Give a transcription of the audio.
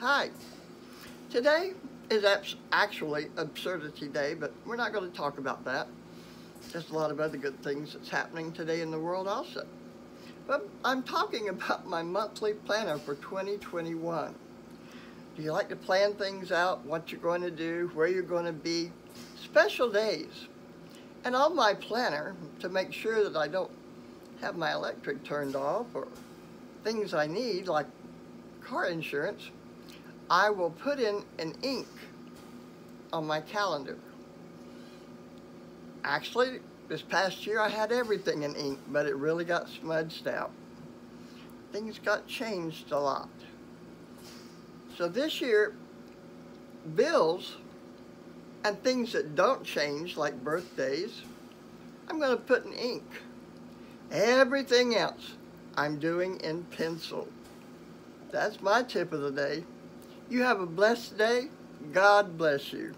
Hi. Today is actually Absurdity Day, but we're not going to talk about that. There's a lot of other good things that's happening today in the world also. But I'm talking about my monthly planner for 2021. Do you like to plan things out, what you're going to do, where you're going to be, special days? And on my planner, to make sure that I don't have my electric turned off or things I need, like car insurance, I will put in an ink on my calendar. Actually, this past year I had everything in ink, but it really got smudged out. Things got changed a lot. So this year, bills and things that don't change, like birthdays, I'm going to put in ink. Everything else I'm doing in pencil. That's my tip of the day. You have a blessed day. God bless you.